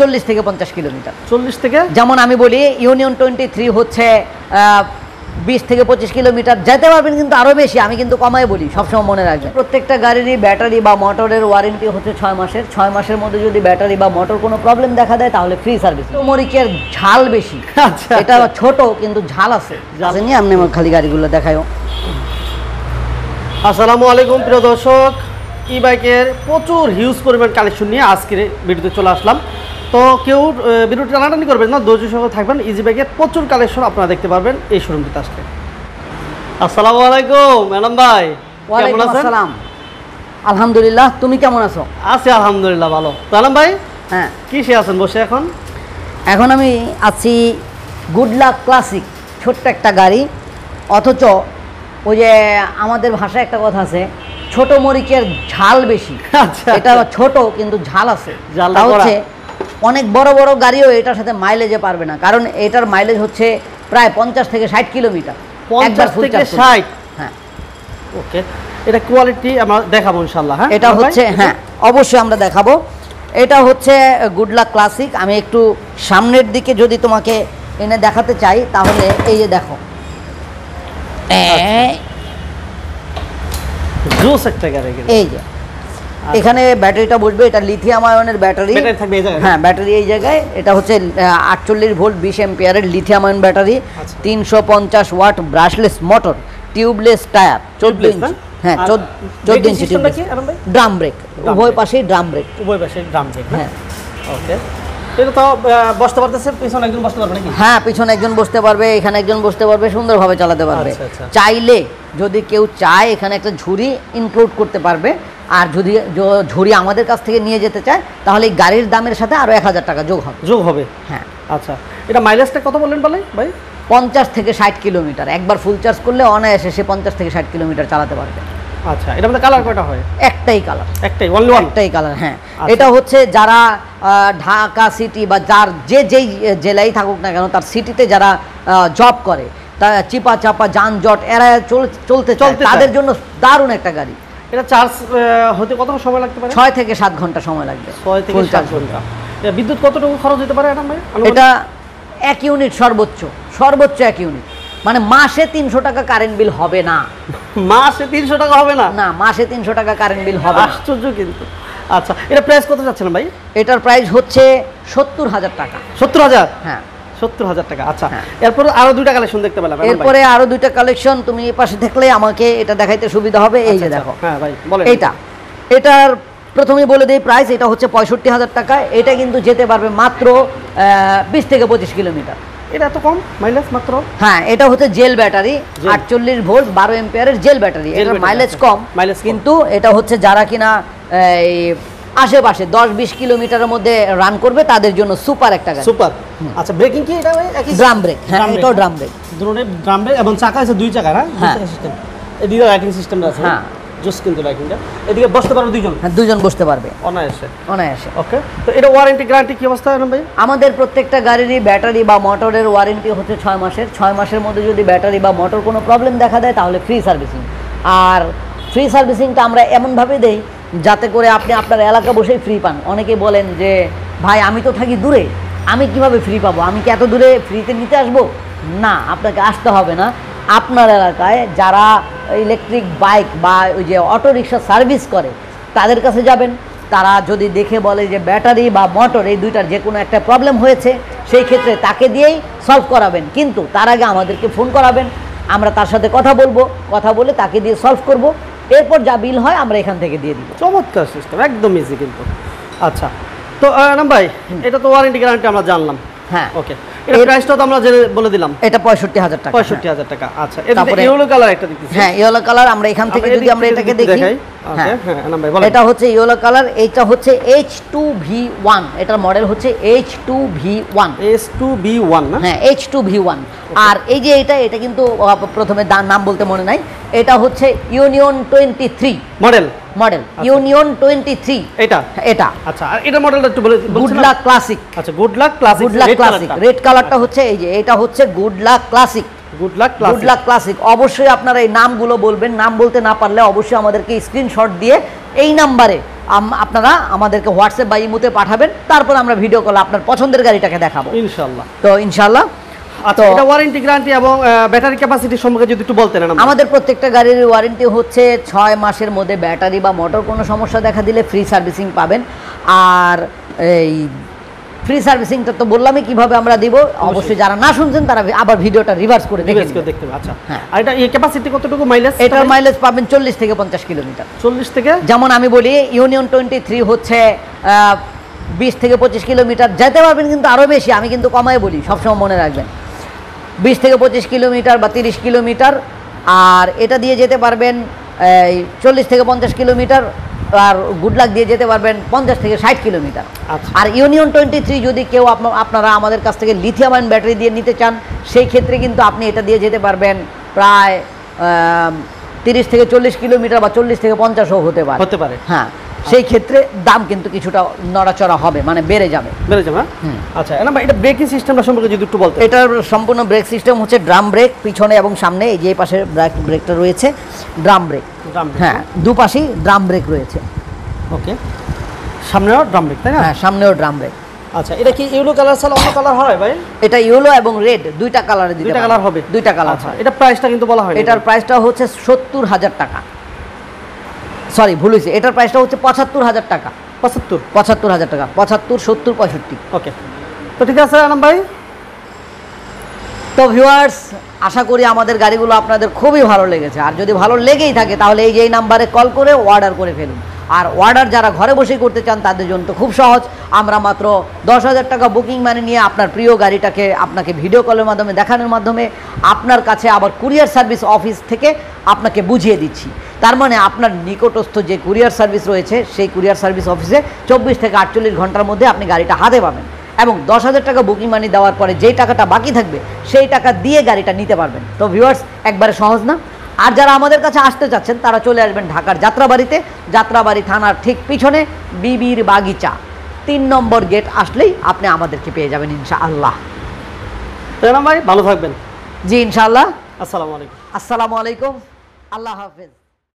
চল্লিশ থেকে পঞ্চাশ কিলোমিটার। চল্লিশ থেকে? যেমন আমি বলি ইউনিয়ন টোয়েন্টি থ্রি হচ্ছে বিশ থেকে পঁচিশ কিলোমিটার। যেতে পারবেন কিন্তু আরও বেশি আমি কিন্তু কমাই বলি সবসময় মনে রাখবেন। প্রত্যেকটা গাড়িরই ব্যাটারি বা মোটরের ওয়ারেন্টি হচ্ছে ছয় মাসের। ছয় মাসের মধ্যে যদি ব্যাটারি বা মোটর কোনো প্রবলেম দেখা দেয় তাহলে ফ্রি সার্ভিস মরিচের ঝাল বেশি। আচ্ছা। এটা ছোট কিন্তু ঝাল আছে। আসেনি আপনি আমার খালি গাড়িগুলো দেখায়ও। আসসালামু আলাইকুম প্রিয় দর্শক। ই বাইকের প্রচুর হিউজ পরিমাণ কালেকশন নিয়ে আজকের ভিডিওতে চলে আসলাম। তো কেউ ভিডিওটি টানাটানি করবেন না ধৈর্য সহ থাকবেন। ইজি বাইকের প্রচুর কালেকশন আপনারা দেখতে পারবেন। এই শোরুমটিতে আসলে আসসালামু আলাইকুম ম্যাডাম ভাই। কেমন আছেন? আলহামদুলিল্লাহ তুমি কেমন আছো? আছি আলহামদুলিল্লাহ ভালো। ম্যাডাম ভাই হ্যাঁ। কিসে আছেন বসে এখন? এখন আমি আছি গুড লাক ক্লাসিক ছোট্ট একটা গাড়ি। অথচ ওই যে আমাদের ভাষায় একটা কথা আছে ছোট মরিচের ঝাল বেশি। আচ্ছা, এটা। ছোট কিন্তু ঝাল আছে। ঝালটা তা হচ্ছে অনেক বড় বড় গাড়িও এটার সাথে মাইলেজে পারবে না। কারণ এটার মাইলেজ হচ্ছে প্রায় পঞ্চাশ থেকে ষাট কিলোমিটার। থেকে ষাট? হ্যাঁ। ওকে। এটা কোয়ালিটি আমরা দেখাবো ইনশাল্লাহ হ্যাঁ? এটা হচ্ছে হ্যাঁ অবশ্যই আমরা দেখাবো। এটা হচ্ছে গুড লাক ক্লাসিক আমি একটু সামনের দিকে যদি তোমাকে এনে দেখাতে চাই তাহলে এই যে দেখো। জোস একটা গাড়ি এই যে। এখানে ব্যাটারিটা বসবে এটা লিথিয়াম আয়নের ব্যাটারি? হ্যাঁ ব্যাটারি এই জায়গায়। এটা হচ্ছে আটচল্লিশ ভোল্ট বিশ এম্পিয়ারের লিথিয়াম আয়ন ব্যাটারি আচ্ছা। তিনশো পঞ্চাশ watt brushless motor tubeless tyre চোদ্দ ইঞ্চি হ্যাঁ চোদ্দ ইঞ্চি? ড্রাম ব্রেক উভয় পাশেই ড্রাম ব্রেক উভয় পাশে ড্রাম ব্রেক হ্যাঁ। ওকে এটা তো বসতে পারতেছে পিছনে একজন বসতে পারবে নাকি? হ্যাঁ পিছনে একজন বসতে পারবে এখানে একজন বসতে পারবে সুন্দরভাবে চালাতে পারবে। আচ্ছা, আচ্ছা। চাইলে যদি কেউ চায় এখানে একটা ঝুড়ি ইনক্লুড করতে পারবে আর যদি ঝুড়ি আমাদের কাছ থেকে নিয়ে যেতে চায় তাহলে এই গাড়ির দামের সাথে আরও এক হাজার টাকা যোগ হবে। যোগ হবে? হ্যাঁ। আচ্ছা। এটা মাইলেজটা কত বললেন বলে ভাই? পঞ্চাশ থেকে ষাট কিলোমিটার। একবার ফুল চার্জ করলে অনায়াসে সে পঞ্চাশ থেকে ষাট কিলোমিটার চালাতে পারবে। আচ্ছা এটা মধ্যে কালার কয়টা হয়? একটাই কালার একটাই অনলি ওয়ান একটাই কালার হ্যাঁ। আচ্ছা। এটা হচ্ছে যারা ঢাকা সিটি বা যার যে যেই জেলায় থাকুক না কেন তার সিটিতে যারা জব করে তা চিপা চাপা যানজট এরা চলতে চলতে তাদের জন্য দারুণ একটা গাড়ি। এটা চার্জ হতে কত সময় লাগতে পারে? ছয় থেকে সাত ঘণ্টা সময় লাগবে। ছয় থেকে সাত ঘণ্টা। বিদ্যুৎ কতটুকু খরচ হতে পারে এটা এটা এক ইউনিট সর্বোচ্চ। সর্বোচ্চ এক ইউনিট মানে মাসে তিনশো টাকা কারেন্ট বিল হবে না। মাসে তিনশো টাকা হবে না? না মাসে তিনশো টাকা কারেন্ট বিল হবে আশ্চর্য কিন্তু। আচ্ছা এটা প্রাইস কত যাচ্ছিলেন ভাই? এটার প্রাইস হচ্ছে সত্তর হাজার টাকা। সত্তর হাজার? হ্যাঁ। সত্তর হাজার টাকা আচ্ছা। এরপর আরও দুইটা কালেকশন দেখতে পেলাম এরপরে আরও দুইটা কালেকশন তুমি পাশে থাকলে আমাকে এটা দেখাইতে সুবিধা হবে এই যে আচ্ছা, দেখো। হ্যাঁ ভাই বলেন। এইটা। এটার প্রথমেই বলে দিই প্রাইস এটা হচ্ছে পঁয়ষট্টি হাজার টাকা এটা কিন্তু যেতে পারবে মাত্র বিশ থেকে পঁচিশ কিলোমিটার। এটা এত কম? মাইলেজ মাত্র? হ্যাঁ এটা হচ্ছে জেল ব্যাটারি Gel। আটচল্লিশ ভোল্ট বারো এম্পিয়ারের জেল ব্যাটারি। battery, mileage. কম কিন্তু এটা হচ্ছে যারা কিনা এই, আশেপাশে দশ বিশ কিলোমিটারের মধ্যে রান করবে তাদের জন্য সুপার একটা গাড়ি। সুপার আচ্ছা ব্রেকিং কি এটা একই? ড্রাম ব্রেক হ্যাঁ এটাও ড্রাম ব্রেক দুটোই ড্রাম ব্রেক এবং চাকা আছে দুই চাকা না হ্যাঁ। সিস্টেম এদিকে লাইটিং সিস্টেম আছে। হ্যাঁ। জোস কিন্তু লাইটিংটা এদিকে বসতে পারো দুইজন? হ্যাঁ দুজন বসতে পারবে। অনায়াসে। অনায়াসে। ওকে তো এটা ওয়ারেন্টি গ্যারান্টি কি অবস্থা ভাই? আমাদের প্রত্যেকটা গাড়িরই ব্যাটারি বা মোটরের ওয়ারেন্টি হচ্ছে ছয় মাসের। ছয় মাসের মধ্যে যদি ব্যাটারি বা মোটর কোনো প্রবলেম দেখা দেয় তাহলে ফ্রি সার্ভিসিং আর ফ্রি সার্ভিসিংটা আমরা এমনভাবে দেই যাতে করে আপনি আপনার এলাকা বসেই ফ্রি পান। অনেকে বলেন যে ভাই আমি তো থাকি দূরে। আমি কীভাবে ফ্রি পাবো? আমি কি এত দূরে ফ্রিতে নিতে আসব? না আপনাকে আসতে হবে না। আপনার এলাকায় যারা ইলেকট্রিক বাইক বা ওই যে অটো রিক্সা সার্ভিস করে তাদের কাছে যাবেন। তারা যদি দেখে বলে যে ব্যাটারি বা মোটর এই দুইটার যে কোনো একটা প্রবলেম হয়েছে সেই ক্ষেত্রে তাকে দিয়েই সলভ করাবেন। কিন্তু তার আগে আমাদেরকে ফোন করাবেন। আমরা তার সাথে কথা বলব কথা বলে তাকে দিয়ে সলভ করব। এরপর যা বিল হয় আমরা এখান থেকে দিয়ে দিব। চমৎকার সিস্টেম একদম ইজি কিন্তু। আচ্ছা তো ভাই এটা তো ওয়ারেন্টি গ্যারান্টি আমরা জানলাম। হ্যাঁ। ওকে এর- প্রাইসটা তো আমরা বলে দিলাম। এটা পঁয়ষট্টি হাজার টাকা। পঁয়ষট্টি হাজার টাকা আচ্ছা। এদিকে ইয়েলো কালার একটা দিতেছি হ্যাঁ ইয়েলো কালার আমরা এখান থেকে যদি আমরা এটাকে দেখি হ্যাঁ। okay, হ্যাঁ, নাম ভাই বলেন। এটা হচ্ছে ইয়েলো কালার এটার মডেল না? হ্যাঁ আর এই যে এটা এটা কিন্তু প্রথমে নাম বলতে মনে নাই। এটা হচ্ছে union twenty three model model union twenty three এটা? এটা। আচ্ছা আর এটা মডেলটা একটু বলে গুড লাক ক্লাসিক আচ্ছা good luck classic good luck classic red কালারটা হচ্ছে এই যে এটা হচ্ছে good luck classic good luck good luck classic অবশ্যই আপনারা এই নামগুলো বলবেন। নাম বলতে না পারলে অবশ্যই আমাদেরকে স্ক্রিনশট দিয়ে এই নাম্বারে আপনারা আমাদেরকে হোয়াটসঅ্যাপ বা ইমুতে পাঠাবেন। তারপর আমরা ভিডিও কলে আপনার পছন্দের গাড়িটাকে দেখাবো। ইনশাল্লাহ তো ইনশাল্লাহ আচ্ছা এটা ওয়ারেন্টি গ্যারান্টি এবং ব্যাটারি ক্যাপাসিটি সম্পর্কে যদি একটু বলতেন আমাদের। আমাদের প্রত্যেকটা গাড়ির ওয়ারেন্টি হচ্ছে ছয় মাসের মধ্যে ব্যাটারি বা মোটর কোনো সমস্যা দেখা দিলে ফ্রি সার্ভিসিং পাবেন। আর এই ফ্রি সার্ভিসিংটা তো বললামই কীভাবে আমরা দিব অবশ্যই। যারা না শুনছেন তারা আবার ভিডিওটা রিভার্স করে দেখে দেখতে আচ্ছা। হ্যাঁ। আর এটা এই ক্যাপাসিটি কতটুকু মাইলেজ এটার মাইলেজ পাবেন চল্লিশ থেকে পঞ্চাশ কিলোমিটার। চল্লিশ থেকে? যেমন আমি বলি ইউনিয়ন টোয়েন্টি থ্রি হচ্ছে বিশ থেকে পঁচিশ কিলোমিটার। যেতে পারবেন কিন্তু আরও বেশি আমি কিন্তু কমায় বলি সবসময় মনে রাখবেন। বিশ থেকে পঁচিশ কিলোমিটার বা তিরিশ কিলোমিটার আর এটা দিয়ে যেতে পারবেন এই চল্লিশ থেকে পঞ্চাশ কিলোমিটার আর গুডলাক দিয়ে যেতে পারবেন পঞ্চাশ থেকে ষাট কিলোমিটার। আচ্ছা। আর ইউনিয়ন টোয়েন্টি থ্রি যদি কেউ আপনারা আমাদের কাছ থেকে লিথিয়াম আয়ন ব্যাটারি দিয়ে নিতে চান সেই ক্ষেত্রে কিন্তু আপনি এটা দিয়ে যেতে পারবেন প্রায় তিরিশ থেকে চল্লিশ কিলোমিটার বা চল্লিশ থেকে পঞ্চাশও হতে পারে। হতে পারে। হ্যাঁ। সেই ক্ষেত্রে দাম কিন্তু কিছুটা নড়াচড়া হবে মানে বেড়ে যাবে। বেড়ে যাবে হ্যাঁ? আচ্ছা না এটা ব্রেকিং সিস্টেমটা সম্পর্কে যদি একটু বলতেন। এটার সম্পূর্ণ ব্রেক সিস্টেম হচ্ছে ড্রাম ব্রেক পিছনে এবং সামনে এই যে পাশে ব্রেক ব্রেকটা রয়েছে ড্রাম ব্রেক ড্রাম হ্যাঁ দুপাশেই ড্রাম ব্রেক রয়েছে। ওকে সামনেও ড্রাম ব্রেক তাই না? হ্যাঁ সামনেও ড্রাম ব্রেক আচ্ছা এটা কি ইউলো কালার ছাড়া অন্য কালার হয় ভাই? এটা ইয়েলো এবং রেড দুইটা কালারে দুইটা কালার হবে। দুইটা কালার আচ্ছা হয়। এটা প্রাইসটা কিন্তু বলা হয় এটার প্রাইসটা হচ্ছে সত্তর হাজার টাকা। সরি ভুল হয়েছে। এটার প্রাইসটা হচ্ছে পঁচাত্তর হাজার টাকা। পঁচাত্তর? পঁচাত্তর হাজার টাকা। পঁচাত্তর সত্তর পঁয়ষট্টি। ওকে। তো ঠিক আছে আনাম ভাই। তো ভিউয়ার্স আশা করি আমাদের গাড়িগুলো আপনাদের খুবই ভালো লেগেছে। আর যদি ভালো লেগেই থাকে তাহলে এই যে এই নাম্বারে কল করে অর্ডার করে ফেলুন। আর অর্ডার যারা ঘরে বসেই করতে চান, তাদের জন্য তো খুব সহজ। আমরা মাত্র দশ হাজার টাকা বুকিং মানে নিয়ে আপনার প্রিয় গাড়িটাকে আপনাকে ভিডিও কলের মাধ্যমে, দেখানোর মাধ্যমে আপনার কাছে আবার কুরিয়ার সার্ভিস অফিস থেকে আপনাকে বুঝিয়ে দিচ্ছি। তার মানে আপনার নিকটস্থ যে কুরিয়ার সার্ভিস রয়েছে, সেই কুরিয়ার সার্ভিস অফিসে চব্বিশ থেকে আটচল্লিশ ঘণ্টার মধ্যে আপনি গাড়িটা হাতে পাবেন এবং দশ হাজার টাকা বুকিং মানি দেওয়ার পরে যেই টাকাটা বাকি থাকবে, সেই টাকা দিয়ে গাড়িটা নিতে পারবেন। তো ভিউয়ার্স একবারে সহজ না? আর যারা আমাদের কাছে আসতে চাচ্ছেন তারা চলে আসবেন ঢাকার যাত্রাবাড়িতে। যাত্রাবাড়ি থানার ঠিক পিছনে বিবির বাগিচা। তিন নম্বর গেট আসলেই আপনি আমাদেরকে পেয়ে যাবেন ইনশাআল্লাহ। ভাই ভালো থাকবেন। জি ইনশাআল্লাহ। আসসালামু আলাইকুম। আসসালামু আলাইকুম। আল্লাহ হাফেজ।